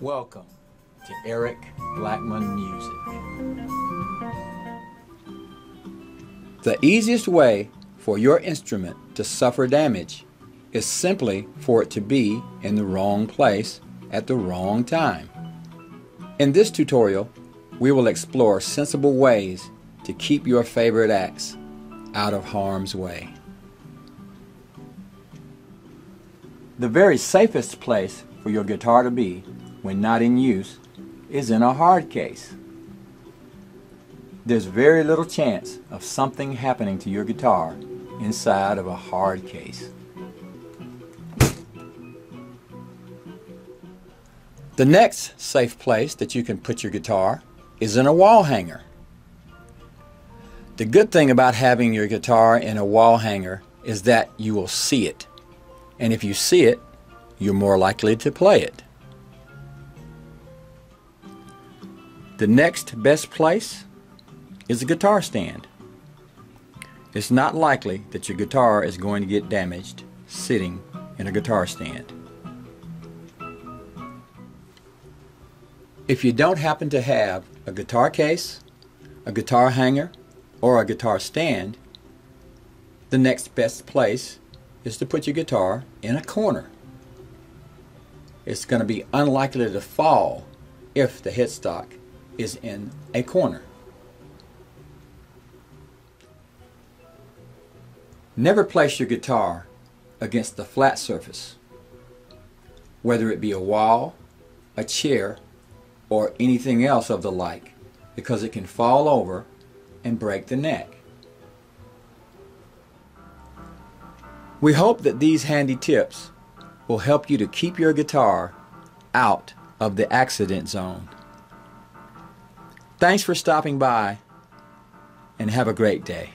Welcome to Eric Blackmon Music. The easiest way for your instrument to suffer damage is simply for it to be in the wrong place at the wrong time. In this tutorial, we will explore sensible ways to keep your favorite axe out of harm's way. The very safest place for your guitar to be when not in use is in a hard case. There's very little chance of something happening to your guitar inside of a hard case. The next safe place that you can put your guitar is in a wall hanger. The good thing about having your guitar in a wall hanger is that you will see it. And if you see it, you're more likely to play it. The next best place is a guitar stand. It's not likely that your guitar is going to get damaged sitting in a guitar stand. If you don't happen to have a guitar case, a guitar hanger, or a guitar stand, the next best place is to put your guitar in a corner. It's going to be unlikely to fall if the headstock is in a corner. Never place your guitar against a flat surface, whether it be a wall, a chair, or anything else of the like, because it can fall over and break the neck. We hope that these handy tips will help you to keep your guitar out of the accident zone. Thanks for stopping by and have a great day.